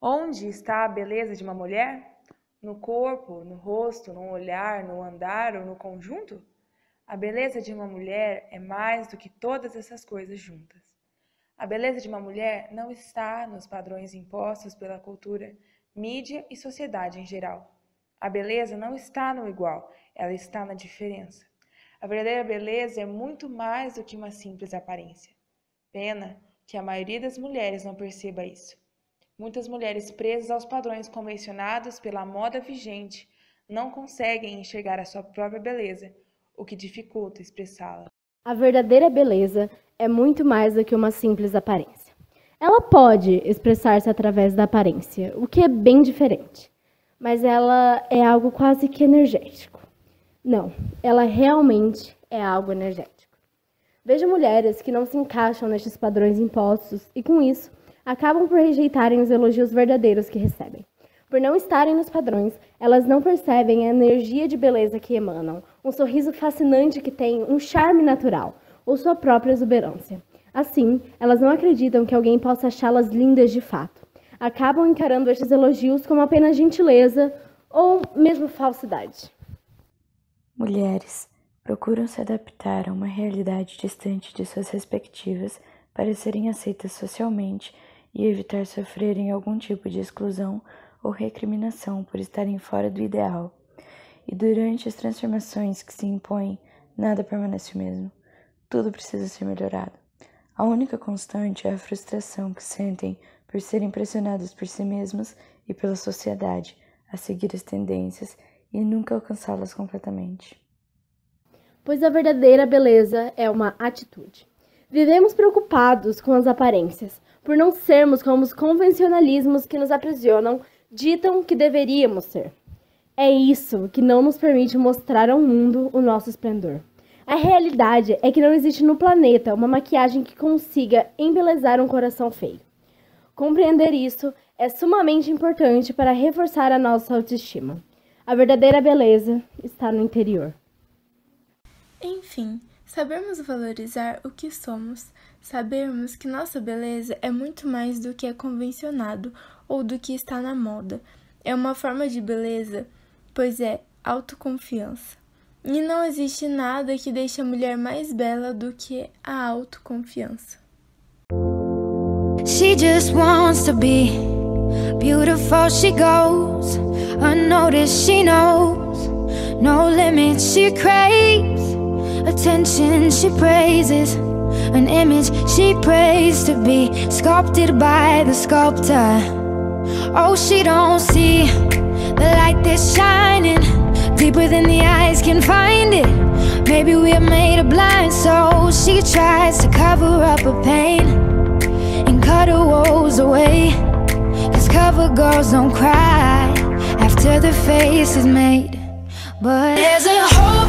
Onde está a beleza de uma mulher? No corpo, no rosto, no olhar, no andar ou no conjunto? A beleza de uma mulher é mais do que todas essas coisas juntas. A beleza de uma mulher não está nos padrões impostos pela cultura, mídia e sociedade em geral. A beleza não está no igual, ela está na diferença. A verdadeira beleza é muito mais do que uma simples aparência. Pena que a maioria das mulheres não perceba isso. Muitas mulheres presas aos padrões convencionados pela moda vigente não conseguem enxergar a sua própria beleza, o que dificulta expressá-la. A verdadeira beleza é muito mais do que uma simples aparência. Ela pode expressar-se através da aparência, o que é bem diferente, mas ela é algo quase que energético. Não, ela realmente é algo energético. Vejo mulheres que não se encaixam nestes padrões impostos e, com isso, acabam por rejeitarem os elogios verdadeiros que recebem. Por não estarem nos padrões, elas não percebem a energia de beleza que emanam, um sorriso fascinante que tem, um charme natural, ou sua própria exuberância. Assim, elas não acreditam que alguém possa achá-las lindas de fato. Acabam encarando estes elogios como apenas gentileza ou mesmo falsidade. Mulheres procuram se adaptar a uma realidade distante de suas respectivas para serem aceitas socialmente e evitar sofrerem algum tipo de exclusão ou recriminação por estarem fora do ideal. E durante as transformações que se impõem, nada permanece o mesmo. Tudo precisa ser melhorado. A única constante é a frustração que sentem por serem pressionadas por si mesmas e pela sociedade a seguir as tendências e nunca alcançá-las completamente. Pois a verdadeira beleza é uma atitude. Vivemos preocupados com as aparências, por não sermos como os convencionalismos que nos aprisionam ditam que deveríamos ser. É isso que não nos permite mostrar ao mundo o nosso esplendor. A realidade é que não existe no planeta uma maquiagem que consiga embelezar um coração feio. Compreender isso é sumamente importante para reforçar a nossa autoestima. A verdadeira beleza está no interior. Enfim, sabermos valorizar o que somos Sabermos que nossa beleza é muito mais do que é convencionado ou do que está na moda. É uma forma de beleza, pois é autoconfiança. E não existe nada que deixe a mulher mais bela do que a autoconfiança. She just wants to be beautiful she goes unnoticed she knows no limits she craves attention she praises an image she prays to be sculpted by the sculptor. Oh, she don't see the light that's shining deeper than the eyes can find it. Maybe we're made of blind souls. She tries to cover up her pain and cut her woes away. Cause cover girls don't cry after the face is made. But there's a hole.